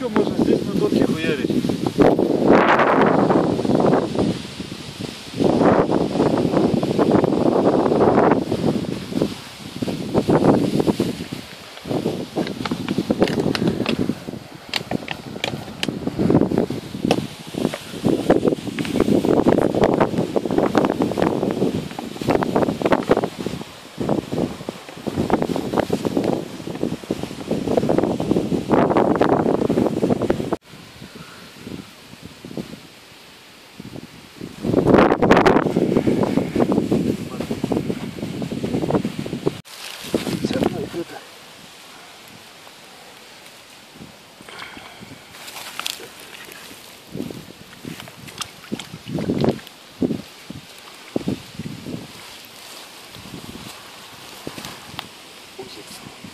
что, можно круто. Учиться.